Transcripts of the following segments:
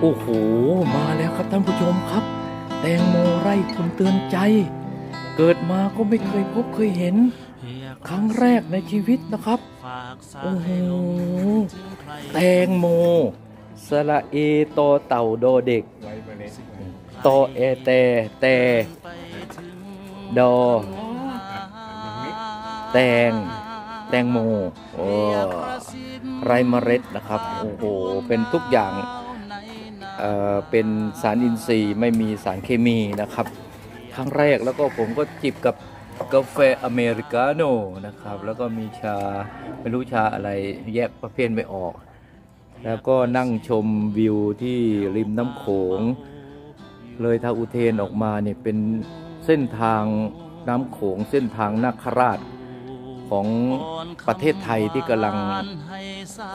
โอ้โห มาแล้วครับท่านผู้ชมครับ แตงโมไร่คุณเตือนใจ เกิดมาก็ไม่เคยพบเคยเห็น ครั้งแรกในชีวิตนะครับ โอ้โห แตงโม สระเอโตเต่าโดเด็กไว้เมล็ดโตเอเตเตดอ แตง แตงโมโอ้ไรเมล็ดนะครับ โอ้โห เป็นทุกอย่าง เเป็นสารอินทรีย์ไม่มีสารเคมีนะครับครั้งแรกแล้วก็ผมก็จิบกับกาแฟอเมริกาโน่นะครับ แล้วก็มีชาไม่รู้ชาอะไรแยกประเภทไม่ออก แล้วก็นั่งชมวิวที่ริมน้ำโขง เลยทาอุเทนออกมาเนี่ยเป็นเส้นทางน้ำโขงเส้นทางนาคราช ของประเทศไทยที่กำลัง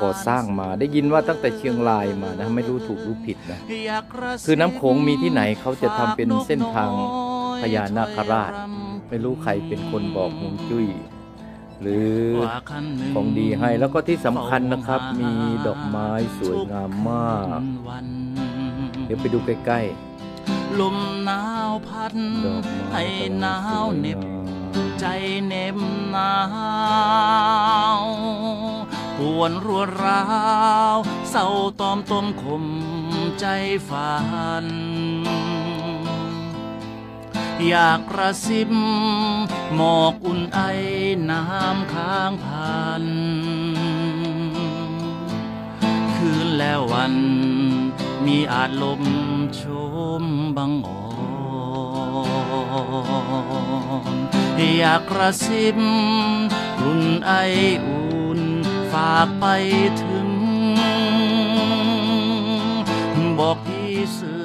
ก่อสร้างมา ได้ยินว่าตั้งแต่เชียงรายมานะไม่รู้ถูกรู้ผิดนะคือน้ำโขงมีที่ไหนเขาจะทำเป็นเส้นทางพญานาคราช ไม่รู้ใครเป็นคนบอกฮวงจุ้ยหรือของดีให้แล้วก็ที่สำคัญนะครับ มีดอกไม้สวยงามมาก เดี๋ยวไปดูใกล้ลมหนาวพัดๆดอกไม้ให้หนาวเหน็บสวยงามใจเหน็บ หนาวปวนรัวราวเศร้าตอมต้มขมใจฝัน อยากกระซิบหมอกอุ่นไอน้ำค้างพัน คืนและวัน มีอาจลมชมบังอ่อน อยากกระซิบรุ่นไออุ่นฝากไปถึง บอกพี่สื่อ